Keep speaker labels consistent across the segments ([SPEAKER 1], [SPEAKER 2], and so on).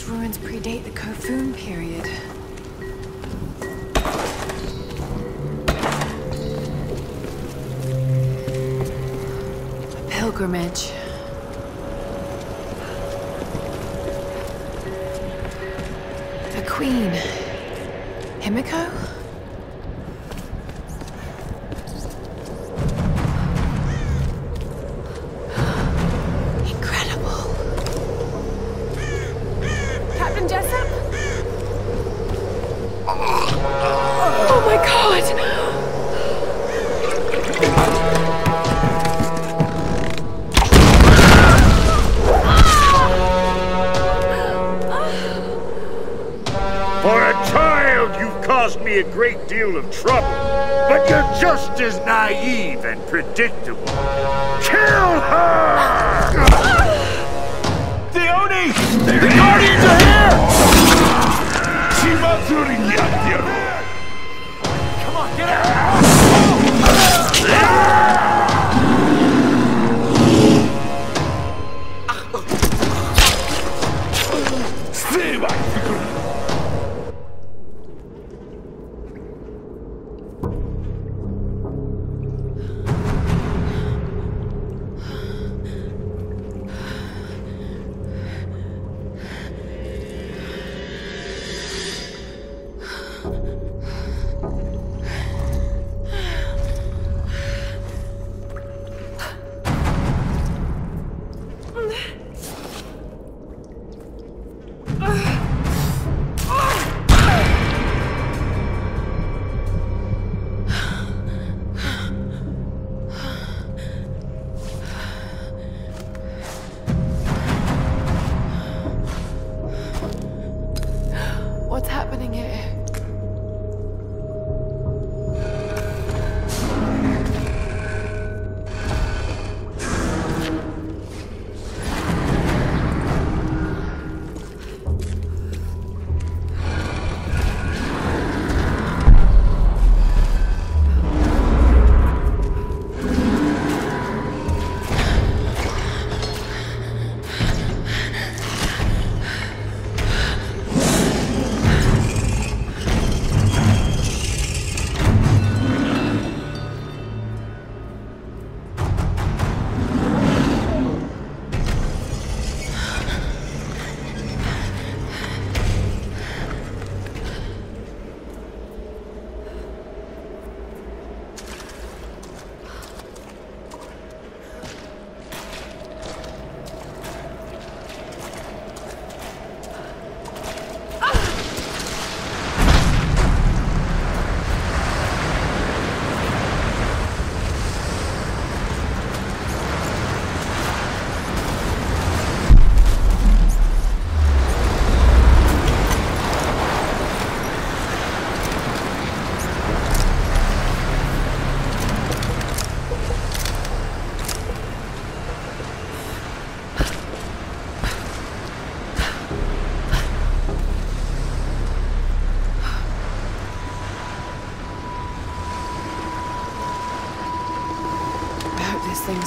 [SPEAKER 1] These ruins predate the Kofun period. A pilgrimage. A queen. Himiko?
[SPEAKER 2] Predictable. Kill her!
[SPEAKER 3] Theoni! The Guardians are here! Shimatsuri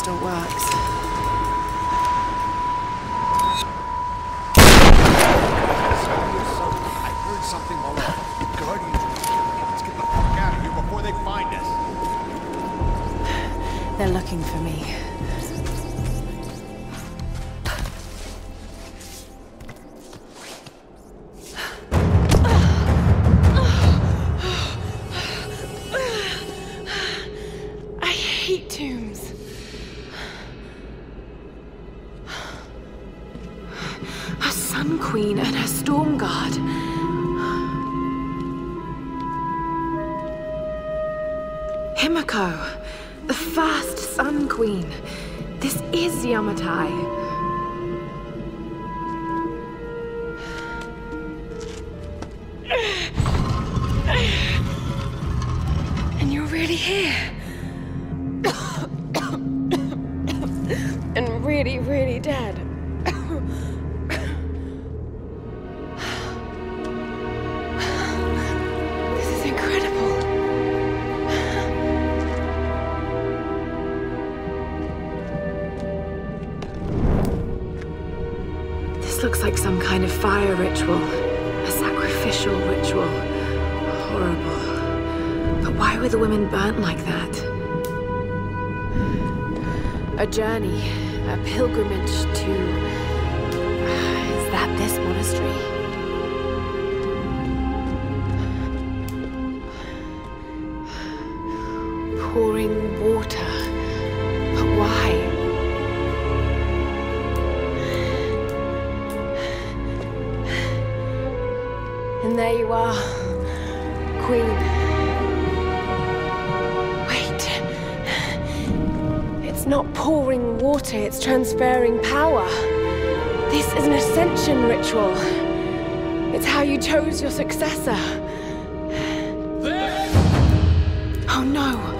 [SPEAKER 1] still works.
[SPEAKER 4] Here.
[SPEAKER 1] and really, really dead. this is incredible. This looks like some kind of fire ritual. A sacrificial ritual. Horrible. But why were the women burnt like that? A journey. A pilgrimage to... Is that this monastery? pouring water. But why? And there you are, Queen. Not pouring water, it's transferring power. This is an ascension ritual. It's how you chose your successor. Oh no!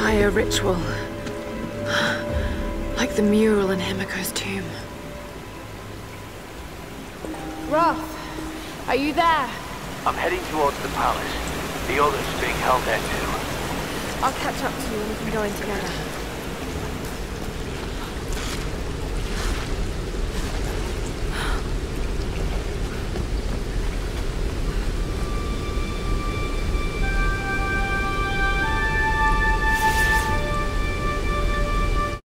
[SPEAKER 1] Fire ritual. Like the mural in Himiko's tomb. Roth, are you there?
[SPEAKER 3] I'm heading towards the palace. The others being held there too.
[SPEAKER 1] I'll catch up to you and we can go in together.